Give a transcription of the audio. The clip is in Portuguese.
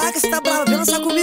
Braga, você tá brava, vendo essa comida.